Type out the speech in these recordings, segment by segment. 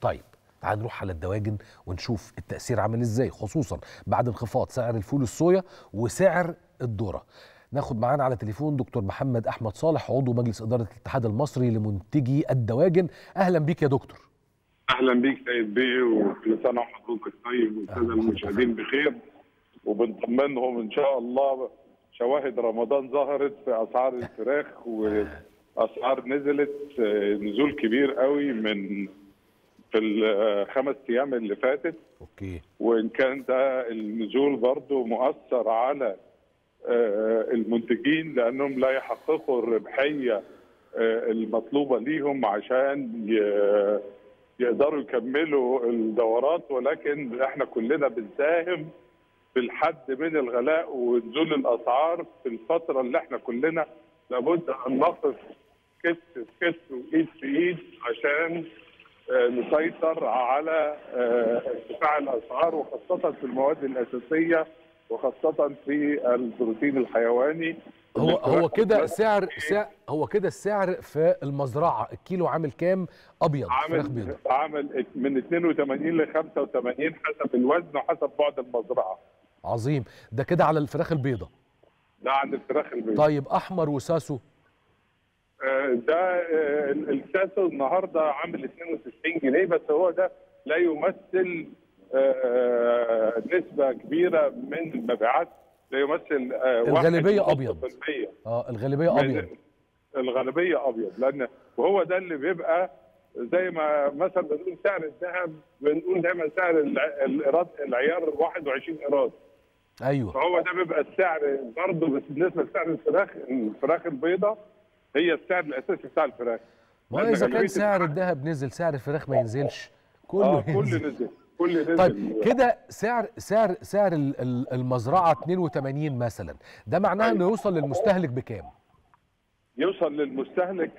طيب تعال نروح على الدواجن ونشوف التأثير عامل إزاي خصوصا بعد انخفاض سعر الفول الصويا وسعر الذرة. ناخد معانا على تليفون دكتور محمد أحمد صالح عضو مجلس إدارة الاتحاد المصري لمنتجي الدواجن. أهلا بيك يا دكتور. أهلا بيك سيد بيه وكل سنه وحضرتك طيب والساده المشاهدين بخير وبنطمنهم إن شاء الله شواهد رمضان ظهرت في أسعار الفراخ وأسعار نزلت نزول كبير قوي من في الخمس أيام اللي فاتت. أوكي. وإن كان ده النزول برضه مؤثر على المنتجين لأنهم لا يحققوا الربحية المطلوبة ليهم عشان يقدروا يكملوا الدورات. ولكن إحنا كلنا بنساهم في الحد من الغلاء ونزول الأسعار في الفترة اللي إحنا كلنا لابد أن نقف كتف في كتف وإيد في إيد عشان نسيطر على ارتفاع الأسعار وخاصة في المواد الأساسية وخاصة في البروتين الحيواني. هو هو كده سعر سعر هو كده السعر في المزرعة. الكيلو عامل كام؟ أبيض فراخ عامل بيضاء عامل من 82 ل 85 حسب الوزن وحسب بعد المزرعة. عظيم. ده كده على الفراخ البيضاء ده عند الفراخ البيضاء طيب أحمر وساسو؟ آه، ده آه، الساسو النهارده عامل 62 جنيه بس هو ده لا يمثل آه، نسبة كبيرة من المبيعات لا يمثل آه، الغالبية 1.5% أبيض. آه الغالبية أبيض. الغالبية أبيض لأن وهو ده اللي بيبقى زي ما مثلا بنقول سعر الذهب بنقول دايما سعر الإيراد العيار 21 إيراد. أيوه. فهو ده بيبقى السعر برضه بس بالنسبة لسعر الفراخ الفراخ البيضاء هي السعر الأساسي بتاع الفراخ. ما إذا كان سعر الذهب نزل سعر الفراخ ما ينزلش. كله آه ينزل. كل نزل. كل نزل. طيب كده سعر سعر سعر ال- ال- المزرعة 82 مثلا. ده معناها إنه يوصل للمستهلك بكام؟ يوصل للمستهلك.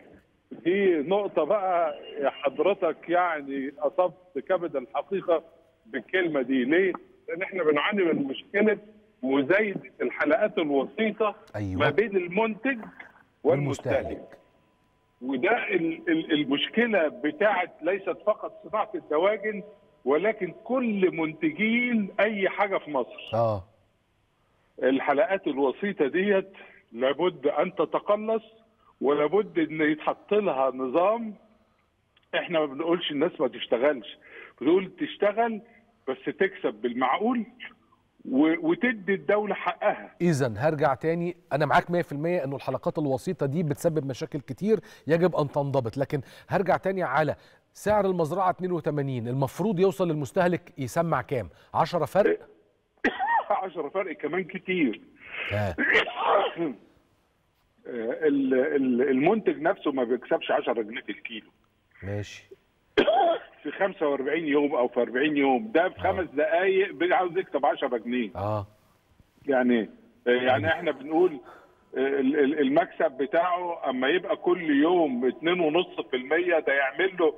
دي نقطة بقى يا حضرتك يعني أصبت كبد الحقيقة بالكلمة دي. ليه؟ لأن إحنا بنعاني من مشكلة مزايدة الحلقات الوسيطة أيوة. ما بين المنتج والمستهلك. وده ال- ال- المشكلة بتاعت ليست فقط صناعة الدواجن ولكن كل منتجين أي حاجة في مصر. آه. الحلقات الوسيطة ديت لابد أن تتقلص ولابد إن يتحط لها نظام. إحنا ما بنقولش الناس ما تشتغلش. بنقول تشتغل بس تكسب بالمعقول. وتدي الدولة حقها. إذا هرجع تاني أنا معاك 100% إنه الحلقات الوسيطة دي بتسبب مشاكل كتير يجب أن تنضبط. لكن هرجع تاني على سعر المزرعة 82 المفروض يوصل للمستهلك يسمع كام؟ 10 فرق؟ 10 فرق كمان كتير. آه. ال- ال- المنتج نفسه ما بيكسبش 10 جنيه في الكيلو. ماشي. في 45 يوم أو في 40 يوم. ده في خمس دقائق عاوز يكسب 10 جنيه. آه. يعني يعني إحنا بنقول ال- المكسب بتاعه أما يبقى كل يوم 2.5% ده يعمل له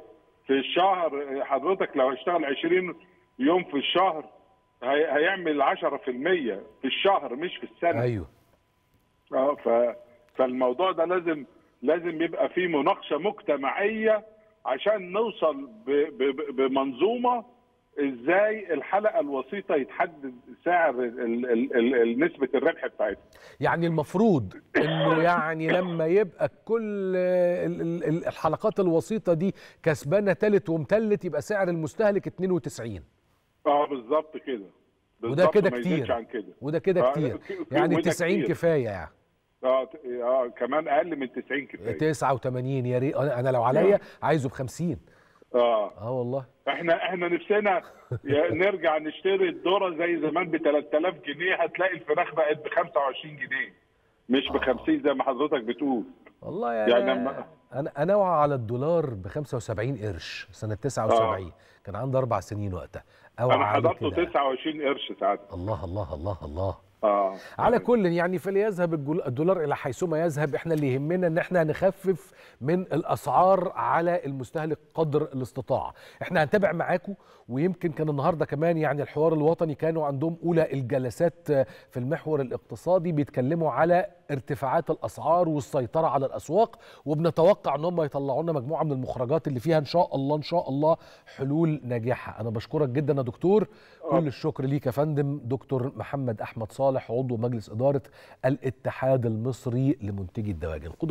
في الشهر حضرتك لو اشتغل 20 يوم في الشهر هي- هيعمل 10% في الشهر مش في السنة. أيوه. آه فالموضوع ده لازم لازم يبقى فيه مناقشة مجتمعية عشان نوصل بمنظومة إزاي الحلقة الوسيطة يتحدد سعر نسبة الربح بتاعتها. يعني المفروض إنه يعني لما يبقى كل ال- ال- ال- الحلقات الوسيطة دي كسبانة تالت ومتلت يبقى سعر المستهلك 92 آه بالظبط كده. وده كده كتير. عن كده. وده كده آه، كتير. يعني وده 90 كتير. كفاية يعني. آه آه كمان أقل من 90 كفاية. 89 يا ريت. أنا لو عليا عايزه ب 50 آه. آه والله. إحنا إحنا نفسنا نرجع نشتري الذره زي زمان ب 3000 جنيه هتلاقي الفراخ بقت ب 25 جنيه مش ب 50 زي ما حضرتك بتقول. والله يعني, يعني لما- أنا أنا اوعى على الدولار ب 75 قرش سنة 79 كان عندي أربع سنين وقتها. أوعى أنا حضرته كده. 29 قرش ساعتها. الله الله الله الله. آه. على كل يعني فليذهب الدولار إلى حيثما يذهب. إحنا اللي يهمنا إن إحنا نخفف من الأسعار على المستهلك قدر الاستطاعة. إحنا هنتابع معاكم ويمكن كان النهارده كمان يعني الحوار الوطني كانوا عندهم أولى الجلسات في المحور الاقتصادي بيتكلموا على ارتفاعات الأسعار والسيطرة على الأسواق وبنتوقع إن هم يطلعوا لنا مجموعة من المخرجات اللي فيها إن شاء الله إن شاء الله حلول ناجحة. أنا بشكرك جدا يا دكتور. كل الشكر ليك يا فندم دكتور محمد أحمد صالح عضو مجلس إدارة الاتحاد المصري لمنتجي الدواجن.